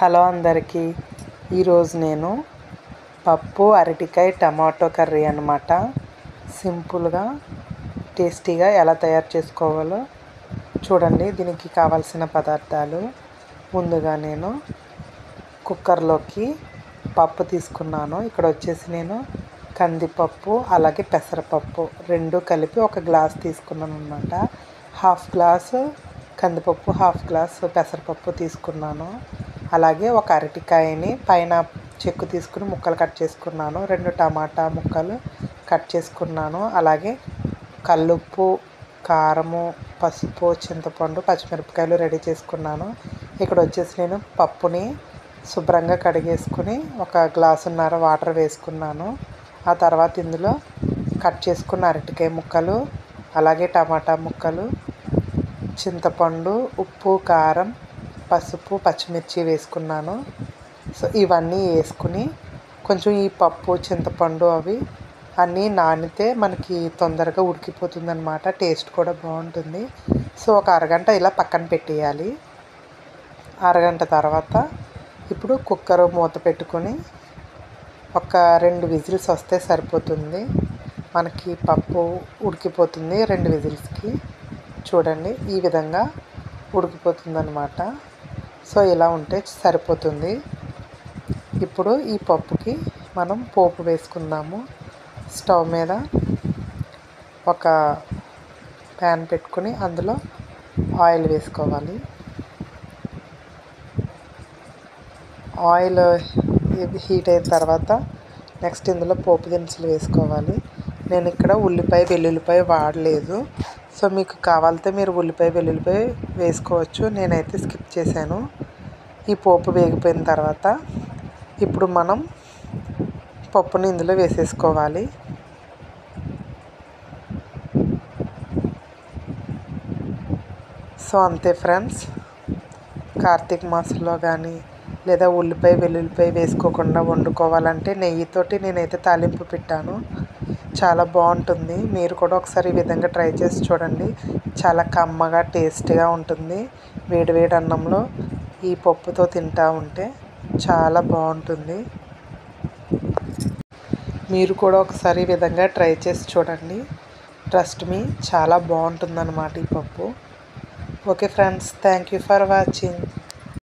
Hello అందరికీ. ఈరోజు నేను పప్పు అరటికాయ టమాటో కర్రీ అనమాట సింపుల్గా టేస్టీగా ఎలా తయారు చేసుకోవాలో చూడండి. దీనికి కావాల్సిన పదార్థాలు. ముందుగా నేను కుక్కర్లోకి పప్పు తీసుకున్నాను. ఇక్కడ వచ్చేసి నేను కందిపప్పు అలాగే పెసరపప్పు రెండు కలిపి ఒక గ్లాస్ తీసుకున్నాను అనమాట హాఫ్ గ్లాసు కందిపప్పు హాఫ్ గ్లాస్ పెసరపప్పు తీసుకున్నాను. అలాగే ఒక అరటికాయని పైన చెక్కు తీసుకుని ముక్కలు కట్ చేసుకున్నాను. రెండు టమాటా ముక్కలు కట్ చేసుకున్నాను. అలాగే కల్లుప్పు కారము పసుపు చింతపండు పచ్చిమిరపకాయలు రెడీ చేసుకున్నాను. ఇక్కడ వచ్చేసి నేను పప్పుని శుభ్రంగా కడిగేసుకుని ఒక గ్లాసున్నర వాటర్ వేసుకున్నాను. ఆ తర్వాత ఇందులో కట్ చేసుకున్న అరటికాయ ముక్కలు అలాగే టమాటా ముక్కలు చింతపండు ఉప్పు కారం పసుపు పచ్చిమిర్చి వేసుకున్నాను. సో ఇవన్నీ వేసుకుని కొంచెం ఈ పప్పు చింతపండు అవి అన్నీ నానితే మనకి తొందరగా ఉడికిపోతుంది అనమాట టేస్ట్ కూడా బాగుంటుంది. సో ఒక అరగంట ఇలా పక్కన పెట్టేయాలి. అరగంట తర్వాత ఇప్పుడు కుక్కర్ మూత పెట్టుకొని ఒక రెండు విజిల్స్ వస్తే సరిపోతుంది. మనకి పప్పు ఉడికిపోతుంది రెండు విజిల్స్కి. చూడండి ఈ విధంగా ఉడికిపోతుంది అనమాట సో ఇలా ఉంటే సరిపోతుంది. ఇప్పుడు ఈ పప్పుకి మనం పోపు వేసుకుందాము. స్టవ్ మీద ఒక ప్యాన్ పెట్టుకుని అందులో ఆయిల్ వేసుకోవాలి. ఆయిల్ హీట్ అయిన తర్వాత నెక్స్ట్ ఇందులో పోపు దినుసులు వేసుకోవాలి. నేను ఇక్కడ ఉల్లిపాయ వెల్లుల్లిపాయ వాడలేదు. సో మీకు కావాలితే మీరు ఉల్లిపాయ వెల్లుల్లిపాయ వేసుకోవచ్చు. నేనైతే స్కిప్ చేశాను. ఈ పోపు వేగిపోయిన తర్వాత ఇప్పుడు మనం పప్పుని ఇందులో వేసేసుకోవాలి. సో అంతే ఫ్రెండ్స్. కార్తీక మాసంలో కానీ లేదా ఉల్లిపాయ వెల్లుల్లిపాయ వేసుకోకుండా వండుకోవాలంటే నెయ్యితోటి నేనైతే తాలింపు పెట్టాను. చాలా బాగుంటుంది. మీరు కూడా ఒకసారి ఈ విధంగా ట్రై చేసి చూడండి. చాలా కమ్మగా టేస్టీగా ఉంటుంది. వేడివేడి అన్నంలో ఈ పప్పుతో తింటా ఉంటే చాలా బాగుంటుంది. మీరు కూడా ఒకసారి ఈ విధంగా ట్రై చేసి చూడండి. ట్రస్ట్ మీ చాలా బాగుంటుందన్నమాట ఈ పప్పు. Okay friends thank you for watching